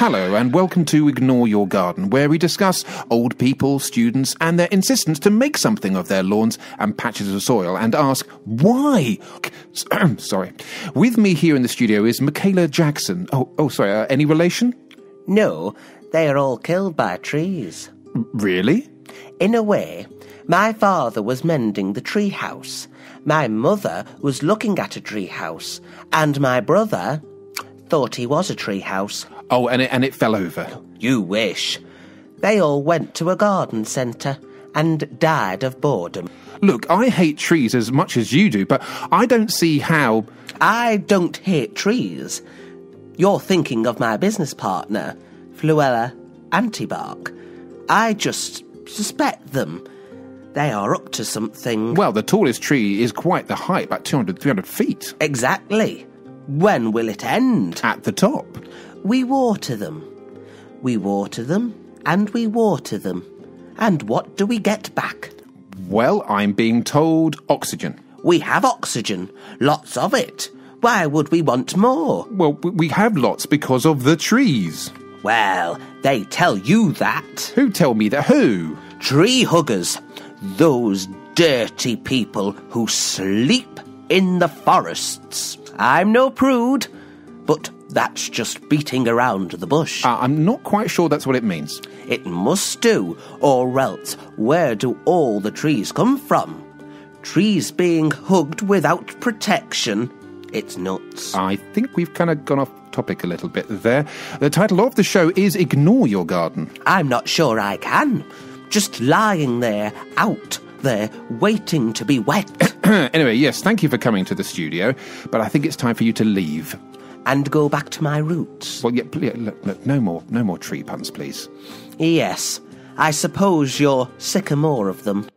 Hello, and welcome to Ignore Your Garden, where we discuss old people, students, and their insistence to make something of their lawns and patches of soil and ask why. sorry. With me here in the studio is Michaela Jackson. Oh, oh, sorry. Uh, any relation? No, they are all killed by trees. Really? In a way, my father was mending the tree house. My mother was looking at a tree house, and my brother thought he was a tree house. Oh, and it, and it fell over. You wish. They all went to a garden centre and died of boredom. Look, I hate trees as much as you do, but I don't see how. I don't hate trees. You're thinking of my business partner, Fluella Antibark. I just suspect them. They are up to something. Well, the tallest tree is quite the height, about 200, 300 feet. Exactly. When will it end? At the top. We water them. We water them, and we water them. And what do we get back? Well, I'm being told oxygen. We have oxygen, lots of it. Why would we want more? Well, we have lots because of the trees. Well, they tell you that. Who tell me that? Who? Tree huggers. Those dirty people who sleep in the forests. I'm no prude, but that's just beating around the bush. Uh, I'm not quite sure that's what it means. It must do, or else where do all the trees come from? Trees being hugged without protection. It's nuts. I think we've kind of gone off topic a little bit there. The title of the show is Ignore Your Garden. I'm not sure I can. Just lying there, out there, waiting to be wet. anyway, yes, thank you for coming to the studio, but I think it's time for you to leave. and go back to my roots. Well, yeah, look, look, no more, no more tree puns, please. Yes, I suppose you're sick of more of them.